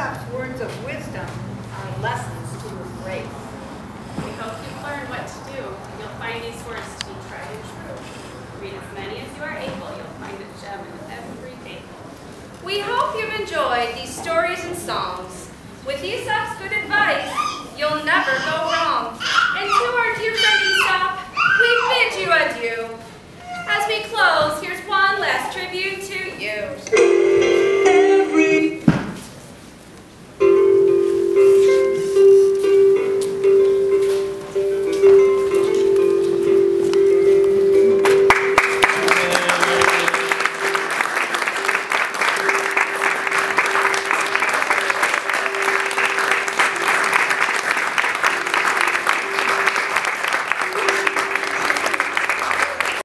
Aesop's words of wisdom are lessons to embrace. We hope you've learned what to do. You'll find these words to be tried and true. Read as many as you are able. You'll find a gem in every table. We hope you've enjoyed these stories and songs. With Aesop's good advice, you'll never go wrong. And to our dear friend Aesop, we bid you adieu. As we close,